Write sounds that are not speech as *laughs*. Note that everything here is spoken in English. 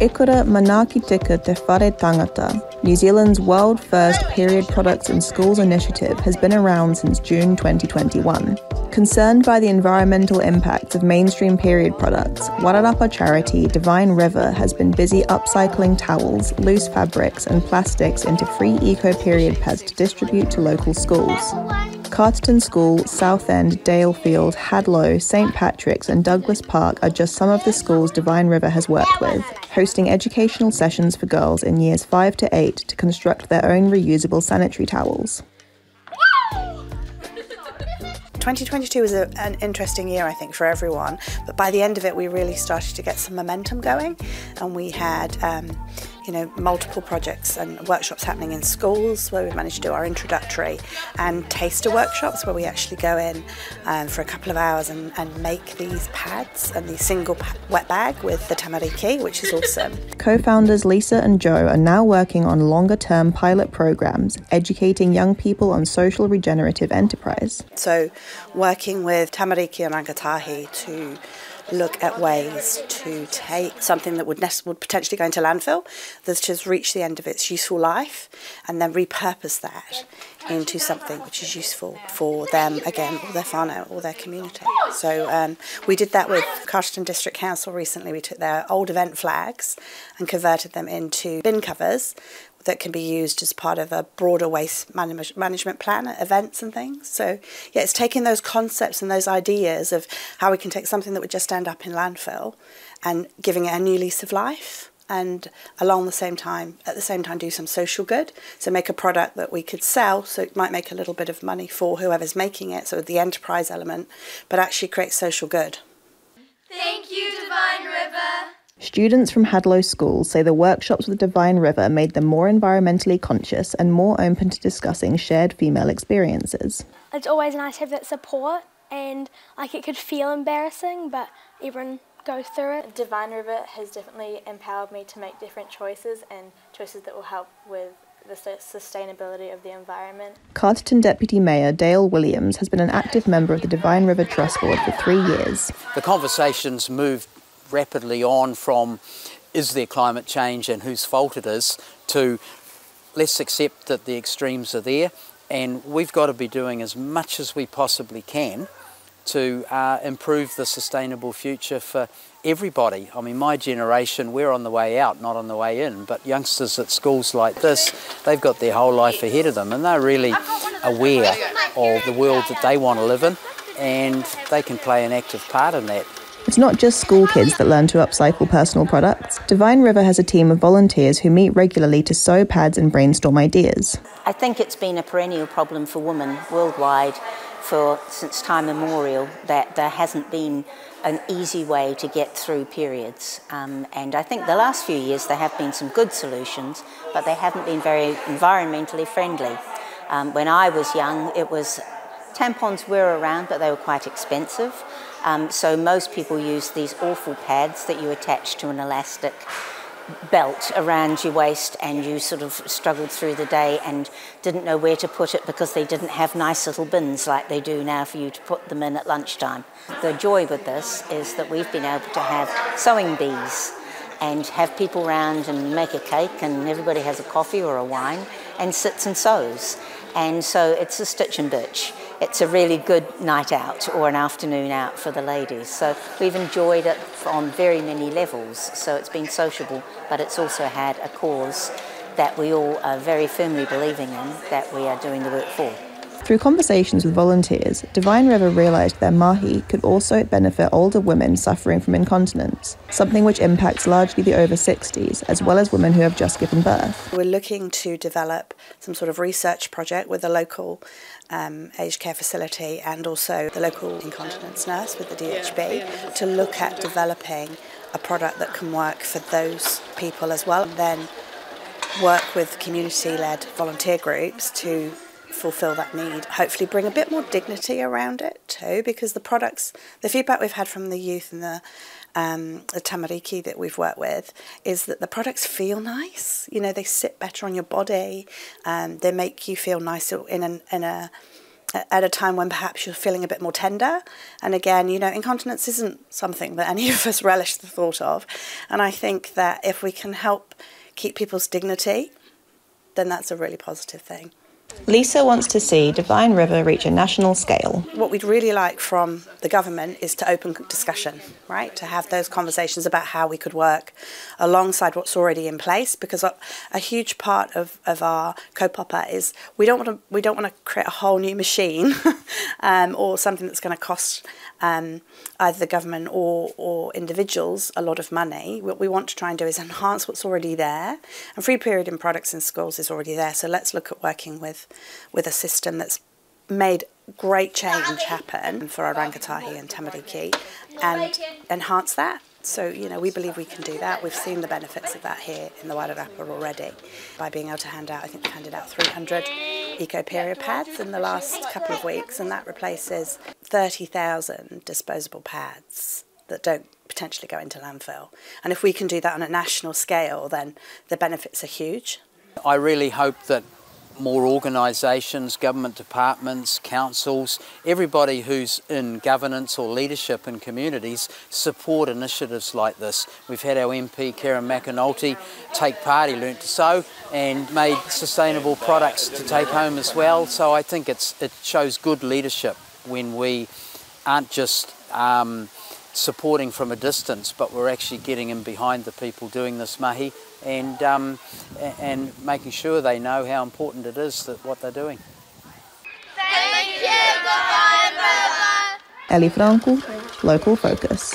Ikura Manaki Te Whare Tangata, New Zealand's world first period products in schools initiative, has been around since June 2021. Concerned by the environmental impacts of mainstream period products, Wairarapa charity Divine River has been busy upcycling towels, loose fabrics, and plastics into free eco period pads to distribute to local schools. Carterton School, Southend, Dalefield, Hadlow, St Patrick's, and Douglas Park are just some of the schools Divine River has worked with, hosting educational sessions for girls in years 5 to 8 to construct their own reusable sanitary towels. 2022 was a, an interesting year, I think, for everyone. But by the end of it, we really started to get some momentum going, and we had um, you know, multiple projects and workshops happening in schools where we managed to do our introductory and taster workshops where we actually go in um, for a couple of hours and, and make these pads and the single wet bag with the tamariki, which is awesome. Co founders Lisa and Joe are now working on longer term pilot programs, educating young people on social regenerative enterprise. So, working with Tamariki and Rangatahi to look at ways to take something that would, would potentially go into landfill that's just reached the end of its useful life and then repurpose that into something which is useful for them again or their whānau or their community. So um, we did that with Carterton District Council recently. We took their old event flags and converted them into bin covers that can be used as part of a broader waste management plan at events and things. So, yeah, it's taking those concepts and those ideas of how we can take something that would just end up in landfill and giving it a new lease of life and along the same time at the same time do some social good so make a product that we could sell so it might make a little bit of money for whoever's making it so the enterprise element but actually create social good thank Students from Hadlow School say the workshops with the Divine River made them more environmentally conscious and more open to discussing shared female experiences. It's always nice to have that support and like it could feel embarrassing but everyone goes through it. Divine River has definitely empowered me to make different choices and choices that will help with the sustainability of the environment. Carterton Deputy Mayor Dale Williams has been an active member of the Divine River Trust Board for three years. The conversations moved rapidly on from is there climate change and whose fault it is to let's accept that the extremes are there and we've got to be doing as much as we possibly can to uh, improve the sustainable future for everybody. I mean, my generation, we're on the way out, not on the way in, but youngsters at schools like this, they've got their whole life ahead of them and they're really aware of the world that they want to live in and they can play an active part in that. It's not just school kids that learn to upcycle personal products. Divine River has a team of volunteers who meet regularly to sew pads and brainstorm ideas. I think it's been a perennial problem for women worldwide for since time immemorial that there hasn't been an easy way to get through periods. Um, and I think the last few years there have been some good solutions, but they haven't been very environmentally friendly. Um, when I was young, it was tampons were around, but they were quite expensive. Um, so most people use these awful pads that you attach to an elastic belt around your waist and you sort of struggled through the day and didn't know where to put it because they didn't have nice little bins like they do now for you to put them in at lunchtime. The joy with this is that we've been able to have sewing bees and have people round and make a cake and everybody has a coffee or a wine and sits and sews. And so it's a stitch and bitch it's a really good night out or an afternoon out for the ladies. So we've enjoyed it on very many levels. So it's been sociable, but it's also had a cause that we all are very firmly believing in that we are doing the work for. Through conversations with volunteers, Divine River realised their mahi could also benefit older women suffering from incontinence, something which impacts largely the over 60s, as well as women who have just given birth. We're looking to develop some sort of research project with a local um, aged care facility and also the local incontinence nurse with the DHB to look at developing a product that can work for those people as well. And then work with community led volunteer groups to fulfill that need. Hopefully, bring a bit more dignity around it too, because the products, the feedback we've had from the youth and the um, the tamariki that we've worked with is that the products feel nice. You know, they sit better on your body. Um, they make you feel nicer in an in a at a time when perhaps you're feeling a bit more tender. And again, you know, incontinence isn't something that *laughs* any of us relish the thought of. And I think that if we can help keep people's dignity, then that's a really positive thing. Lisa wants to see Divine River reach a national scale. What we'd really like from the government is to open discussion, right? To have those conversations about how we could work alongside what's already in place because a, a huge part of, of our kaupapa is we don't want to we don't want to create a whole new machine *laughs* um, or something that's going to cost um, either the government or, or individuals a lot of money. What we want to try and do is enhance what's already there. And free period in products in schools is already there. So let's look at working with, with a system that's made great change happen for our rangatahi and tamariki and enhance that. So, you know, we believe we can do that. We've seen the benefits of that here in the Wairarapa already by being able to hand out, I think we handed out 300 eco period pads in the last couple of weeks, and that replaces 30,000 disposable pads that don't potentially go into landfill. And if we can do that on a national scale, then the benefits are huge. I really hope that more organisations, government departments, councils, everybody who's in governance or leadership in communities support initiatives like this. We've had our MP Kieran McAnulty take part, he learnt to sew and made sustainable products to take home as well. So I think it's, it shows good leadership when we aren't just um, supporting from a distance, but we're actually getting in behind the people doing this mahi and, um, and making sure they know how important it is that what they're doing. Thank you, Divine River. Ellie Franco, Local Focus.